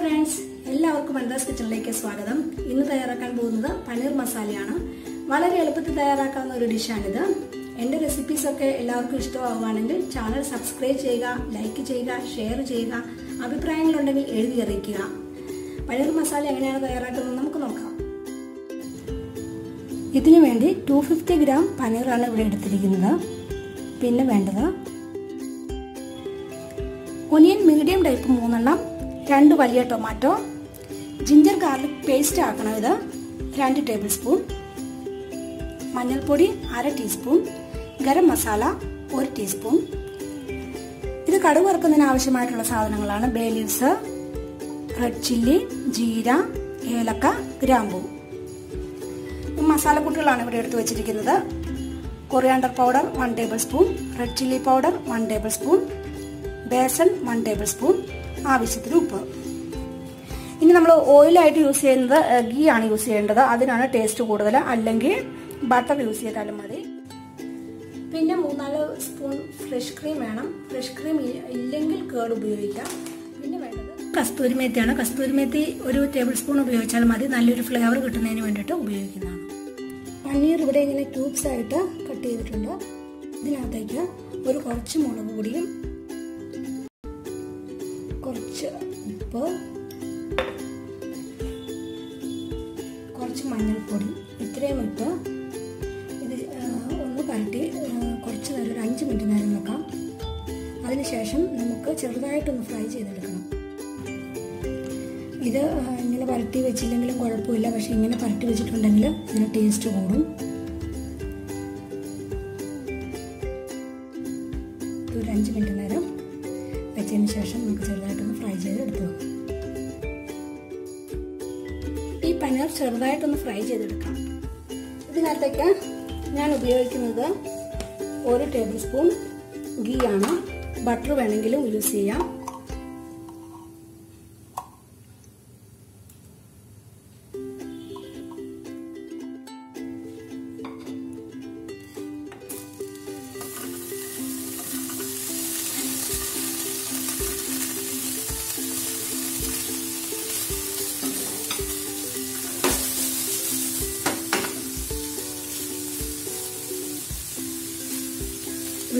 Friends എല്ലാവർക്കും wonders കിച്ചണിലേക്ക് സ്വാഗതം. ഇന്ന് തയ്യാറാക്കാൻ പോകുന്നത് പനീർ മസാലയാണ്. വളരെ എളുപ്പത്തിൽ തയ്യാറാക്കാവുന്ന ഒരു ഡിഷാണിത്. എന്റെ റെസിപ്പീസൊക്കെ എല്ലാവർക്കും ഇഷ്ടമാവുകയാണെങ്കിൽ ചാനൽ സബ്സ്ക്രൈബ് ചെയ്യുക ലൈക്ക് ചെയ്യുക ഷെയർ ചെയ്യുക അഭിപ്രായങ്ങളുണ്ടെങ്കിൽ എഴുതി അറിയിക്കുക. പനീർ മസാല എങ്ങനെയാണ് തയ്യാറാക്കുന്നത് നമുക്ക് നോക്കാം. ഇതിനു വേണ്ടി ടു ഫിഫ്റ്റി ഗ്രാം പനീറാണ് ഇവിടെ എടുത്തിരിക്കുന്നത്. പിന്നെ വേണ്ടത് ഒനിയൻ മീഡിയം ടൈപ്പ് മൂന്നെണ്ണം രണ്ട് വലിയ ടൊമാറ്റോ ജിഞ്ചർ ഗാർലിക് പേസ്റ്റ് ആക്കണം ഇത്. രണ്ട് ടേബിൾ സ്പൂൺ മഞ്ഞൾപ്പൊടി അര ടീസ്പൂൺ ഗരം മസാല ഒരു ടീസ്പൂൺ ഇത് കടുക് വറുക്കുന്നതിന് ആവശ്യമായിട്ടുള്ള സാധനങ്ങളാണ് ബേ ലീവ്സ് റെഡ് ചില്ലി ജീര ഏലക്ക ഗ്രാമ്പൂ. മസാലക്കൂട്ടുകളാണ് ഇവിടെ എടുത്തു വെച്ചിരിക്കുന്നത്. Coriander powder one tablespoon red chilli powder one tablespoon besan one tablespoon ആവശ്യത്തിന് ഉപ്പ്. ഇനി നമ്മൾ ഓയിലായിട്ട് യൂസ് ചെയ്യുന്നത് ഗീ ആണ് യൂസ് ചെയ്യേണ്ടത്. അതിനാണ് ടേസ്റ്റ് കൂടുതൽ. അല്ലെങ്കിൽ ബട്ടർ യൂസ് ചെയ്താലും മതി. പിന്നെ മൂന്നാൽ സ്പൂൺ ഫ്രഷ് ക്രീം വേണം. ഫ്രഷ് ക്രീം ഇല്ലെങ്കിൽ കേട് ഉപയോഗിക്കാം. പിന്നെ വേണ്ടത് കസ്തൂരി മേത്തിയാണ്. കസ്തൂരി മേത്തി ഒരു ടേബിൾ സ്പൂൺ ഉപയോഗിച്ചാൽ മതി. നല്ലൊരു ഫ്ലേവർ കിട്ടുന്നതിന് വേണ്ടിയിട്ട് ഉപയോഗിക്കുന്നതാണ്. പനീർ ഇവിടെ ഇങ്ങനെ ക്യൂബ്സ് ആയിട്ട് കട്ട് ചെയ്തിട്ടുണ്ട്. ഇതിനകത്തേക്ക് ഒരു കുറച്ച് മുളക് പൊടിയും കുറച്ച് ഉപ്പ് കുറച്ച് മഞ്ഞൾപ്പൊടി ഇത്രയും ഇട്ട് ഇത് ഒന്ന് പരട്ടി കുറച്ച് നേരം ഒരു അഞ്ച് മിനിറ്റ് നേരം വെക്കാം. അതിനുശേഷം നമുക്ക് ചെറുതായിട്ടൊന്ന് ഫ്രൈ ചെയ്തെടുക്കണം. ഇത് ഇങ്ങനെ പരട്ടി വെച്ചില്ലെങ്കിലും കുഴപ്പമില്ല. പക്ഷെ ഇങ്ങനെ പരട്ടി വെച്ചിട്ടുണ്ടെങ്കിൽ ഇതിന് ടേസ്റ്റ് കൂടും. ഒരു അഞ്ച് മിനിറ്റ് നേരം വെച്ചതിന് ശേഷം നമുക്ക് ചെറുതായിട്ടൊന്ന് ഫ്രൈ ചെയ്ത് എടുത്തു ഈ പനീർ ചെറുതായിട്ടൊന്ന് ഫ്രൈ ചെയ്തെടുക്കാം. ഇതിനകത്തേക്ക് ഞാൻ ഉപയോഗിക്കുന്നത് ഒരു ടേബിൾ സ്പൂൺ ഗീ ആണ് ബട്ടർ വേണമെങ്കിലും യൂസ് ചെയ്യാം.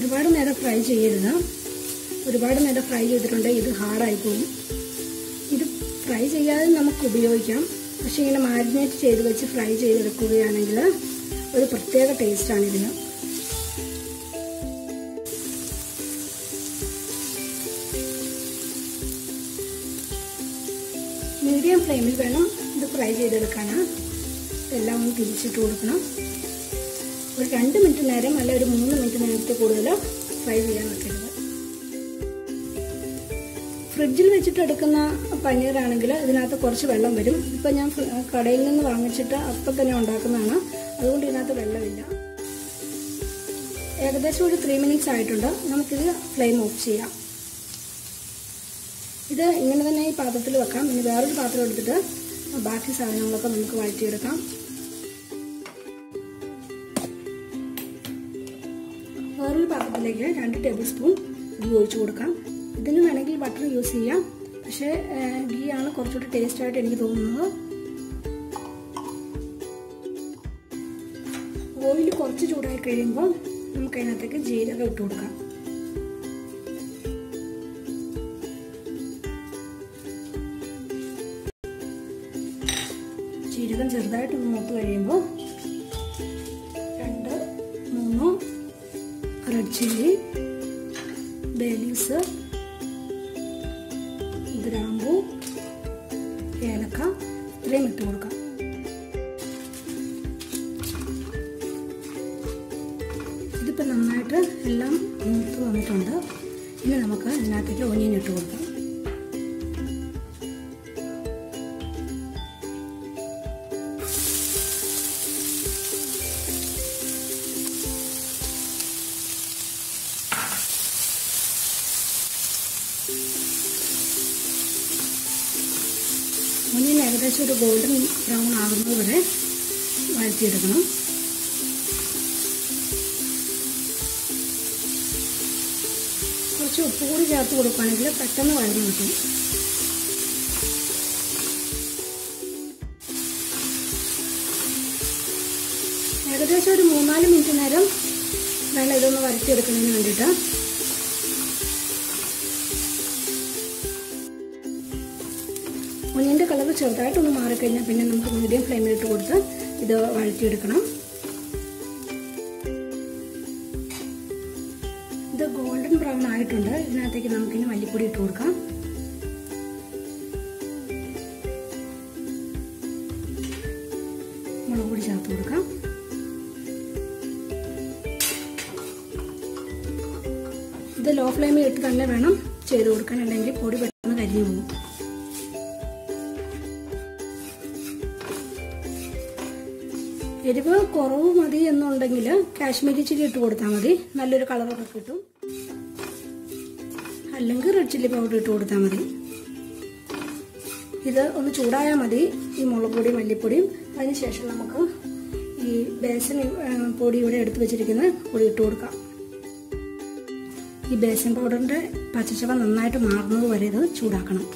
ഒരുപാട് നേരം ഫ്രൈ ചെയ്യരുത്. ഒരുപാട് നേരം ഫ്രൈ ചെയ്തിട്ടുണ്ട് ഇത് ഹാർഡായി പോകും ഇത് ഫ്രൈ ചെയ്യാതെ നമുക്ക് ഉപയോഗിക്കാം. പക്ഷേ ഇങ്ങനെ മാരിനേറ്റ് ചെയ്ത് വെച്ച് ഫ്രൈ ചെയ്തെടുക്കുകയാണെങ്കിൽ ഒരു പ്രത്യേക ടേസ്റ്റാണ് ഇതിന്. മീഡിയം ഫ്ലെയിമിൽ വേണം ഇത് ഫ്രൈ ചെയ്തെടുക്കാനാണ് എല്ലാം ഒന്ന് തിരിച്ചിട്ട് കൊടുക്കണം. ഒരു രണ്ട് മിനിറ്റ് നേരം അല്ല ഒരു മൂന്ന് മിനിറ്റ് നേരത്തെ കൂടുതൽ ഫ്രൈ ചെയ്യാൻ വെക്കരുത്. ഫ്രിഡ്ജിൽ വെച്ചിട്ട് എടുക്കുന്ന പനീറാണെങ്കിൽ ഇതിനകത്ത് കുറച്ച് വെള്ളം വരും. ഇപ്പം ഞാൻ കടയിൽ നിന്ന് വാങ്ങിച്ചിട്ട് അപ്പം തന്നെ ഉണ്ടാക്കുന്നതാണ്. അതുകൊണ്ട് ഇതിനകത്ത് വെള്ളമില്ല. ഏകദേശം ഒരു ത്രീ മിനിറ്റ്സ് ആയിട്ടുണ്ട്. നമുക്കിത് ഫ്ലെയിം ഓഫ് ചെയ്യാം. ഇത് ഇങ്ങനെ തന്നെ ഈ പാത്രത്തിൽ വെക്കാം. ഇനി വേറൊരു പാത്രം എടുത്തിട്ട് ബാക്കി സാധനങ്ങളൊക്കെ നമുക്ക് വഴറ്റിയെടുക്കാം. പാത്രത്തിലേക്ക് രണ്ട് ടേബിൾ സ്പൂൺ ഗീ ഒഴിച്ചു കൊടുക്കാം. ഇതിന് വേണമെങ്കിൽ ബട്ടർ യൂസ് ചെയ്യാം. പക്ഷേ ഗീ ആണ് കുറച്ചുകൂടി ടേസ്റ്റ് ആയിട്ട് എനിക്ക് തോന്നുന്നത്. ഓയിൽ കുറച്ച് ചൂടായി കഴിയുമ്പോൾ നമുക്ക് അതിനകത്തേക്ക് ജീരകം ഇട്ട് കൊടുക്കാം. ജീരകം ചെറുതായിട്ടൊന്ന് മൂത്ത് കഴിയുമ്പോൾ ചില്ലി ബേലീസ് ഗ്രാമ്പു ഏലക്ക ഇത്രയും ഇട്ട് കൊടുക്കാം. ഏകദേശം ഒരു ഗോൾഡൻ ബ്രൗൺ ആകുന്നത് വരെ വഴറ്റിയെടുക്കണം. കുറച്ച് ഉപ്പ് കൂടി ചേർത്ത് കൊടുക്കുകയാണെങ്കിൽ പെട്ടെന്ന് വഴഞ്ഞു കിട്ടും. ഏകദേശം ഒരു മൂന്നാൽ മിനിറ്റ് നേരം വേണം ഇതൊന്ന് വരച്ചെടുക്കുന്നതിന് വേണ്ടിയിട്ട്. ഒന്നിന്റെ കളർ ചെറുതായിട്ടൊന്ന് മാറിക്കഴിഞ്ഞാൽ പിന്നെ നമുക്ക് മീഡിയം ഫ്ലെയിമിലിട്ട് കൊടുത്ത് ഇത് വഴറ്റിയെടുക്കണം. ഇത് ഗോൾഡൻ ബ്രൗൺ ആയിട്ടുണ്ട്. ഇതിനകത്തേക്ക് നമുക്കിനി മല്ലിപ്പൊടി ഇട്ട് കൊടുക്കാം. മുളക് പൊടി ചേർത്ത് കൊടുക്കാം. ഇത് ലോ ഫ്ലെയിമിൽ ഇട്ട് തന്നെ വേണം ചെയ്ത് കൊടുക്കാൻ. അല്ലെങ്കിൽ പൊടി പെട്ടെന്ന് കരിഞ്ഞു പോകും. എരിവ് കുറവ് മതി എന്നുണ്ടെങ്കിൽ കാശ്മീരി ചില്ലി ഇട്ട് കൊടുത്താൽ മതി. നല്ലൊരു കളറൊക്കെ കിട്ടും. അല്ലെങ്കിൽ റെഡ് ചില്ലി പൗഡർ ഇട്ട് കൊടുത്താൽ മതി. ഇത് ഒന്ന് ചൂടായാൽ മതി. ഈ മുളക് പൊടിയും മല്ലിപ്പൊടിയും. അതിനുശേഷം നമുക്ക് ഈ ബേസൻ പൊടി ഇവിടെ എടുത്ത് വെച്ചിരിക്കുന്ന പൊടി ഇട്ട് കൊടുക്കാം. ഈ ബേസൻ പൗഡറിന്റെ പച്ചച്ചവ നന്നായിട്ട് മാറുന്നത് വരെ ഇത് ചൂടാക്കണം.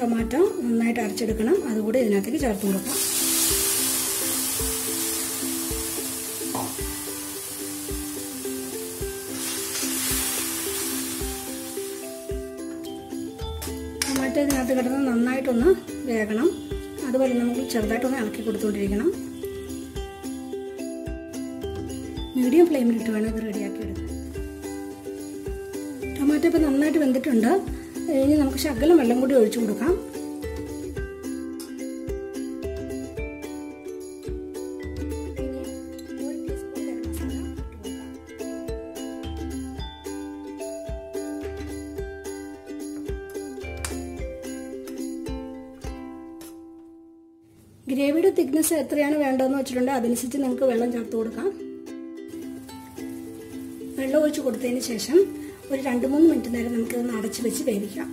ടൊമാറ്റോ നന്നായിട്ട് അരച്ചെടുക്കണം. അതുകൂടി ഇതിനകത്തേക്ക് ചേർത്ത് കൊടുക്കാം. ഇതിനകത്ത് കിടന്ന് നന്നായിട്ടൊന്ന് വേകണം. അതുപോലെ നമുക്ക് ചെറുതായിട്ടൊന്ന് ഇളക്കി കൊടുത്തുകൊണ്ടിരിക്കണം. മീഡിയം ഫ്ലെയിമിലിട്ട് വേണം ഇത് റെഡിയാക്കി എടുക്കാൻ. ടൊമാറ്റോ ഇപ്പോൾ നന്നായിട്ട് വെന്തിട്ടുണ്ട്. ഇനി നമുക്ക് ശകലം വെള്ളം കൂടി ഒഴിച്ചു കൊടുക്കാം. ഗ്രേവിയുടെ തിക്നെസ് എത്രയാണ് വേണ്ടതെന്ന് വെച്ചിട്ടുണ്ടെങ്കിൽ അതനുസരിച്ച് നിങ്ങൾക്ക് വെള്ളം ചേർത്ത് കൊടുക്കാം. വെള്ളം ഒഴിച്ച് കൊടുത്തതിന് ശേഷം ഒരു രണ്ട് മൂന്ന് മിനിറ്റ് നേരം നമുക്ക് ഇതൊന്ന് അടച്ചു വെച്ച് വേവിക്കാം.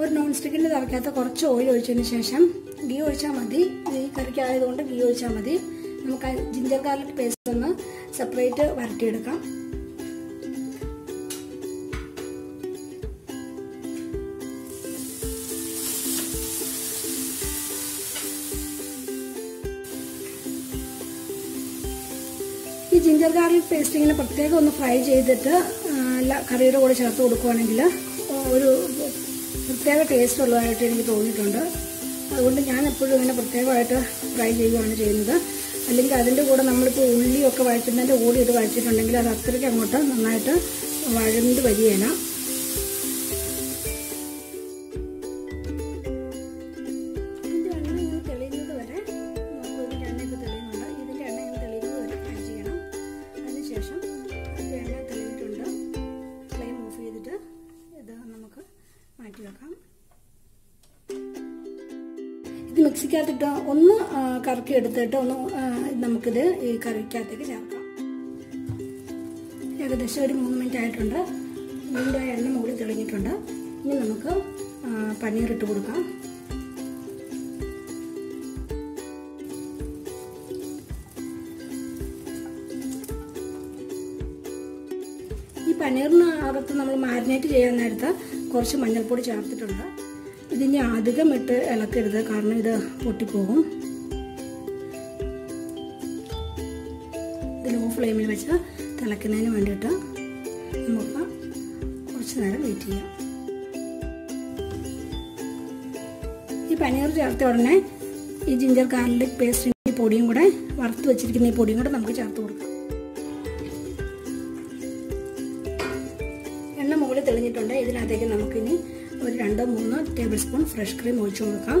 ഒരു നോൺ സ്റ്റിക്കിന്റെ തറയ്ക്കകത്ത് കുറച്ച് ഓയിൽ ഒഴിച്ചതിന് ശേഷം ഗീ ഒഴിച്ചാൽ മതി. ഈ കറിക്ക് ആയതുകൊണ്ട് ഗീ ഒഴിച്ചാൽ മതി. നമുക്ക് ജിഞ്ചർ ഗാർലിക് പേസ്റ്റ് ഒന്ന് സെപ്പറേറ്റ് വരട്ടിയെടുക്കാം. ഈ ജിഞ്ചർ ഗാർലിക് പേസ്റ്റ് ഇങ്ങനെ പ്രത്യേകം ഒന്ന് ഫ്രൈ ചെയ്തിട്ട് കറിയുടെ കൂടെ ചേർത്ത് കൊടുക്കുവാണെങ്കിൽ ഒരു പ്രത്യേക ടേസ്റ്റ് ഉള്ളതായിട്ട് എനിക്ക് തോന്നിയിട്ടുണ്ട്. അതുകൊണ്ട് ഞാൻ എപ്പോഴും ഇങ്ങനെ പ്രത്യേകമായിട്ട് ഫ്രൈ ചെയ്യുകയാണ് ചെയ്യുന്നത്. അല്ലെങ്കിൽ അതിന്റെ കൂടെ നമ്മളിപ്പോൾ ഉള്ളിയൊക്കെ വഴറ്റുന്നതിന്റെ കൂടി ഇത് വഴച്ചിട്ടുണ്ടെങ്കിൽ അത് അത്രയ്ക്ക് അങ്ങോട്ട് നന്നായിട്ട് വഴണ്ട് വരികയില്ല ഇത് നമുക്ക് മാറ്റി വെക്കാം ഇത് മിക്സിക്കകത്തിട്ട് ഒന്ന് കറക്കി എടുത്തിട്ട് ഒന്ന് നമുക്കിത് ഈ കറിക്കകത്തേക്ക് ചേർക്കാം. ഏകദേശം ഒരു മൂന്ന് മിനിറ്റ് ആയിട്ടുണ്ട്. വീണ്ടും എണ്ണ മുകളിൽ തെളിഞ്ഞിട്ടുണ്ട്. ഇനി നമുക്ക് പനീർ ഇട്ട് കൊടുക്കാം. പനീറിന് അകത്ത് നമ്മൾ മാരിനേറ്റ് ചെയ്യാൻ നേരത്ത് കുറച്ച് മഞ്ഞൾപ്പൊടി ചേർത്തിട്ടുണ്ട്. ഇതിനി അധികം ഇട്ട് ഇളക്കരുത്. കാരണം ഇത് പൊട്ടിപ്പോകും. ഇത് ലോ ഫ്ലെയിമിൽ വെച്ച് തിളയ്ക്കുന്നതിന് വേണ്ടിയിട്ട് നമുക്ക് കുറച്ച് നേരം വെയിറ്റ് ചെയ്യാം. ഈ പനീർ ചേർത്ത ഉടനെ ഈ ജിഞ്ചർ ഗാർലിക് പേസ്റ്റിന്റെ പൊടിയും കൂടെ വറുത്ത് വെച്ചിരിക്കുന്ന ഈ പൊടിയും കൂടെ നമുക്ക് ചേർത്ത് കൊടുക്കാം. തെളിഞ്ഞിട്ടുണ്ട് ഇതിനകത്തേക്ക് നമുക്കിനി ഒരു രണ്ടോ മൂന്നോ ടേബിൾ സ്പൂൺ ഫ്രഷ് ക്രീം ഒഴിച്ചു കൊടുക്കാം.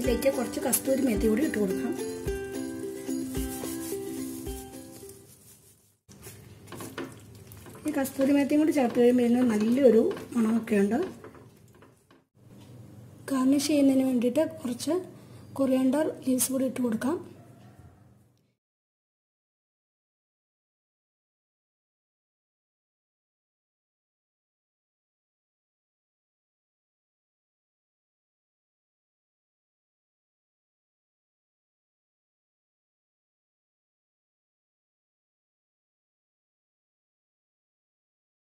ഇതിലേക്ക് കുറച്ച് കസ്തൂരി മെത്തി കൂടി ഇട്ട് കൊടുക്കാം. ഈ കസ്തൂരി മേത്തിയും കൂടി ചേർത്ത് കഴിയുമ്പോൾ നല്ലൊരു മണമൊക്കെ ഉണ്ട്. ഗാർണിഷ് ചെയ്യുന്നതിന് വേണ്ടിയിട്ട് കുറച്ച് കൊറിയണ്ടർ ലീവ്സ് കൂടി ഇട്ട് കൊടുക്കാം.